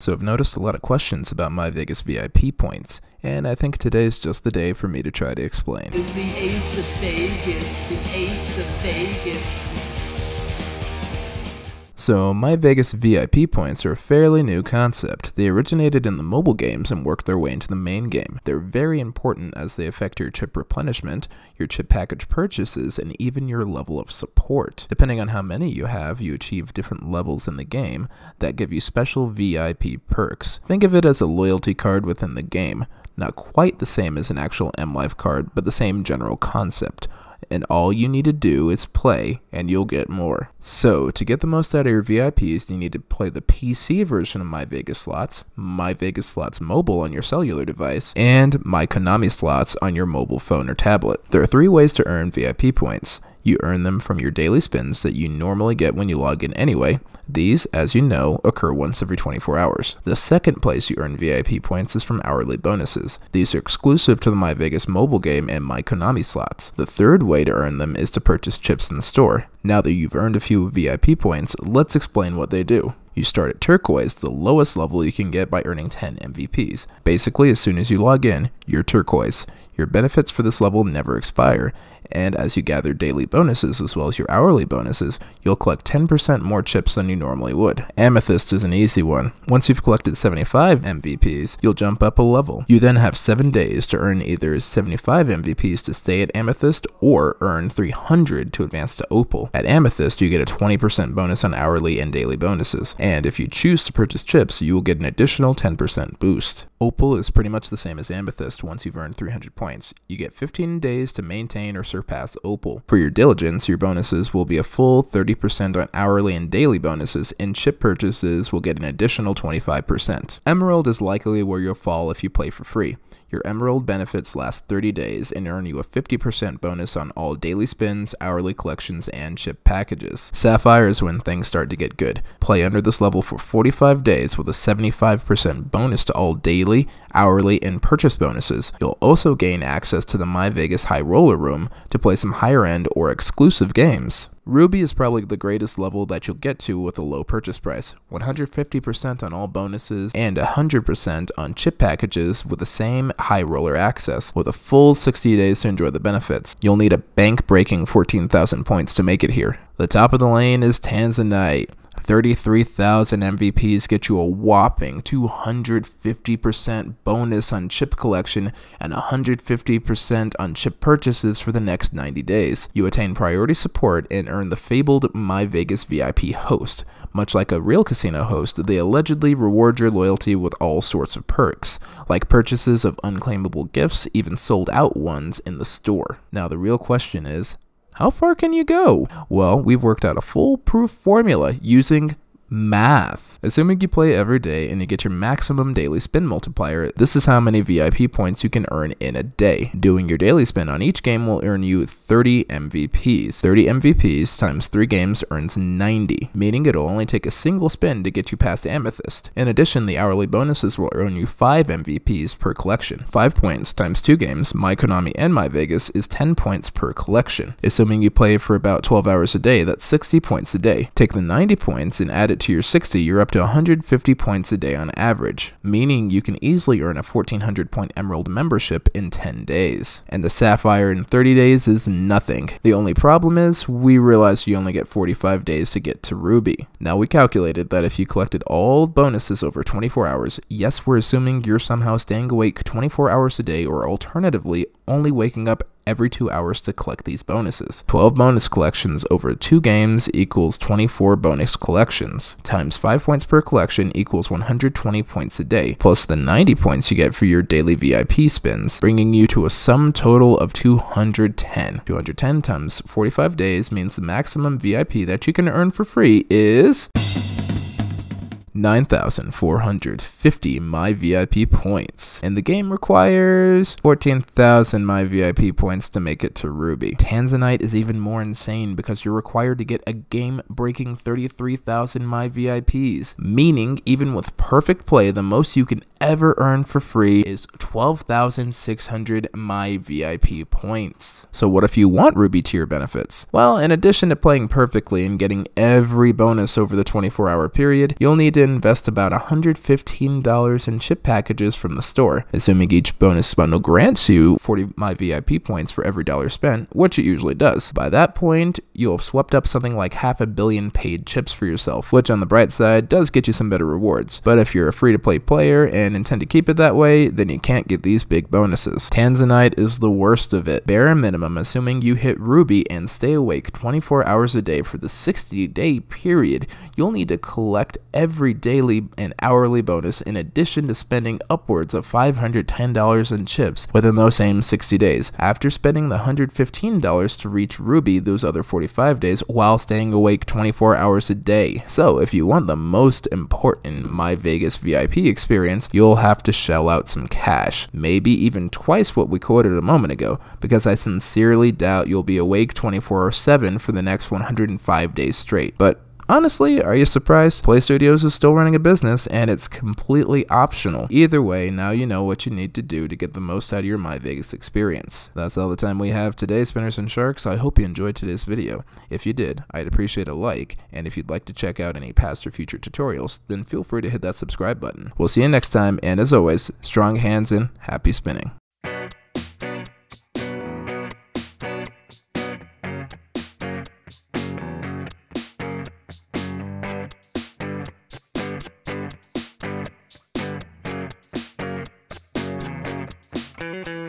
So I've noticed a lot of questions about my Vegas VIP points, and I think today's just the day for me to try to explain. Is the ace of Vegas, the ace of Vegas. So, My Vegas VIP points are a fairly new concept. They originated in the mobile games and worked their way into the main game. They're very important as they affect your chip replenishment, your chip package purchases, and even your level of support. Depending on how many you have, you achieve different levels in the game that give you special VIP perks. Think of it as a loyalty card within the game. Not quite the same as an actual MLife card, but the same general concept and all you need to do is play and you'll get more. So, to get the most out of your VIPs, you need to play the PC version of My Vegas Slots, My Vegas Slots Mobile on your cellular device, and My Konami Slots on your mobile phone or tablet. There are three ways to earn VIP points. You earn them from your daily spins that you normally get when you log in anyway. These, as you know, occur once every 24 hours. The second place you earn VIP points is from hourly bonuses. These are exclusive to the My Vegas mobile game and My Konami slots. The third way to earn them is to purchase chips in the store. Now that you've earned a few VIP points, let's explain what they do. You start at turquoise, the lowest level you can get by earning 10 MVPs. Basically, as soon as you log in, you're turquoise. Your benefits for this level never expire, and as you gather daily bonuses as well as your hourly bonuses, you'll collect 10% more chips than you normally would. Amethyst is an easy one. Once you've collected 75 MVPs, you'll jump up a level. You then have 7 days to earn either 75 MVPs to stay at Amethyst or earn 300 to advance to Opal. At Amethyst, you get a 20% bonus on hourly and daily bonuses, and if you choose to purchase chips, you will get an additional 10% boost. Opal is pretty much the same as Amethyst once you've earned 300 points. You get 15 days to maintain or surpass Opal. For your diligence, your bonuses will be a full 30% on hourly and daily bonuses, and chip purchases will get an additional 25%. Emerald is likely where you'll fall if you play for free. Your Emerald benefits last 30 days and earn you a 50% bonus on all daily spins, hourly collections, and chip packages. Sapphire is when things start to get good. Play under this level for 45 days with a 75% bonus to all daily, hourly, and purchase bonuses. You'll also gain access to the My Vegas High Roller Room to play some higher end or exclusive games. Ruby is probably the greatest level that you'll get to with a low purchase price 150% on all bonuses and 100% on chip packages with the same high roller access, with a full 60 days to enjoy the benefits. You'll need a bank breaking 14,000 points to make it here. The top of the lane is Tanzanite. 33,000 MVPs get you a whopping 250% bonus on chip collection and 150% on chip purchases for the next 90 days. You attain priority support and earn the fabled My Vegas VIP host. Much like a real casino host, they allegedly reward your loyalty with all sorts of perks, like purchases of unclaimable gifts, even sold out ones in the store. Now, the real question is how far can you go? Well, we've worked out a foolproof formula using math. Assuming you play every day and you get your maximum daily spin multiplier, this is how many VIP points you can earn in a day. Doing your daily spin on each game will earn you 30 MVPs. 30 MVPs times 3 games earns 90, meaning it'll only take a single spin to get you past Amethyst. In addition, the hourly bonuses will earn you 5 MVPs per collection. 5 points times 2 games, My Konami and My Vegas, is 10 points per collection. Assuming you play for about 12 hours a day, that's 60 points a day. Take the 90 points and add it to your 60, you're up to 150 points a day on average, meaning you can easily earn a 1400 point Emerald membership in 10 days. And the Sapphire in 30 days is nothing. The only problem is, we realize you only get 45 days to get to Ruby. Now we calculated that if you collected all bonuses over 24 hours, yes, we're assuming you're somehow staying awake 24 hours a day or alternatively only waking up every two hours to collect these bonuses. 12 bonus collections over two games equals 24 bonus collections, times 5 points per collection equals 120 points a day, plus the 90 points you get for your daily VIP spins, bringing you to a sum total of 210. 210 times 45 days means the maximum VIP that you can earn for free is... 9,450 My VIP points. And the game requires 14,000 My VIP points to make it to Ruby. Tanzanite is even more insane because you're required to get a game-breaking 33,000 My VIPs, meaning even with perfect play, the most you can ever earn for free is 12,600 My VIP points. So what if you want Ruby tier benefits? Well, in addition to playing perfectly and getting every bonus over the 24 hour period, you'll need to invest about $115 in chip packages from the store, assuming each bonus bundle grants you 40 My VIP points for every dollar spent, which it usually does. By that point, you'll have swept up something like half a billion paid chips for yourself, which on the bright side does get you some better rewards. But if you're a free to play player and intend to keep it that way, then you can't get these big bonuses. Tanzanite is the worst of it. Bare minimum, assuming you hit Ruby and stay awake 24 hours a day for the 60 day period, you'll need to collect every daily and hourly bonus in addition to spending upwards of $510 in chips within those same 60 days. After spending the $115 to reach Ruby those other 45 days while staying awake 24 hours a day. So, if you want the most important My Vegas VIP experience, you'll have to shell out some cash, maybe even twice what we quoted a moment ago, because I sincerely doubt you'll be awake 24 7 for the next 105 days straight. But Honestly, are you surprised? Play Studios is still running a business and it's completely optional. Either way, now you know what you need to do to get the most out of your My Vegas experience. That's all the time we have today, Spinners and Sharks. I hope you enjoyed today's video. If you did, I'd appreciate a like, and if you'd like to check out any past or future tutorials, then feel free to hit that subscribe button. We'll see you next time, and as always, strong hands and happy spinning. Música